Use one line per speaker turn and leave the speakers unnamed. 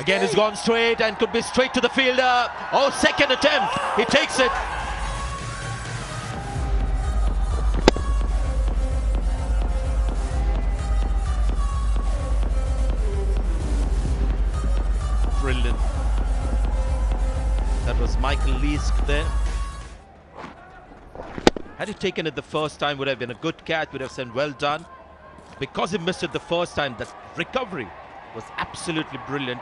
Again, it's gone straight and could be straight to the fielder. Oh, second attempt. He takes it. Brilliant. That was Michael Leask there. Had he taken it the first time, would have been a good catch, would have said well done. Because he missed it the first time, that recovery was absolutely brilliant.